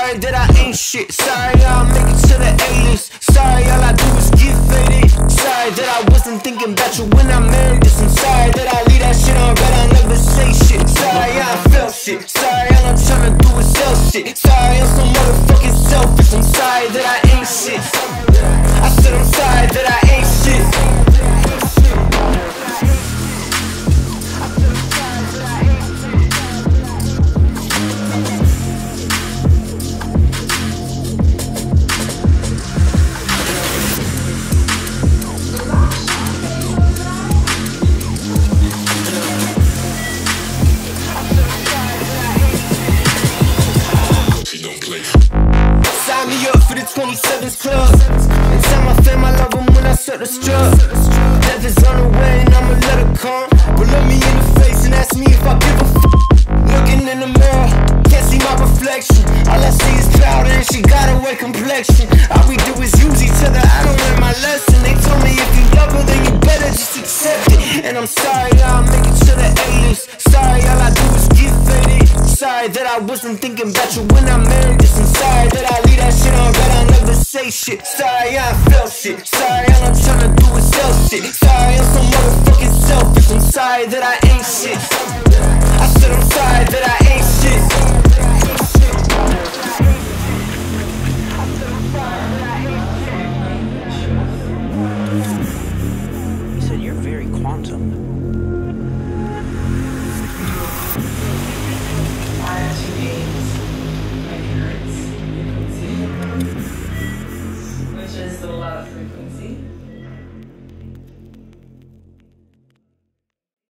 sorry that I ain't shit. Sorry I'll make it to the A-list. Sorry all I do is get faded. Sorry that I wasn't thinking about you when I married this. I'm sorry that I leave that shit on red. I never say shit. Sorry I felt shit. Sorry all I'm trying to do is sell shit. Sorry I'm so motherfucking selfish. I'm sorry that I ain't shit. I said I'm sorry that I the 27th club. And tell my fam I love 'em when I set the strap. Death is on the way and I'ma let her come. But look me in the face and ask me if I give a f. Looking in the mirror, can't see my reflection. All I see is powder and she got a white complexion. All we do is use each other, I don't learn my lesson. They told me if you love her, then you better just accept it. And I'm sorry, I'll make Sorry that I wasn't thinking about you when I married this. I'm sorry that I leave that shit on red. I never say shit. Sorry I felt shit. Sorry all I'm trying to do is sell shit. Sorry I'm so motherfucking selfish. I'm sorry that I ain't shit. I said I'm sorry that I frequency.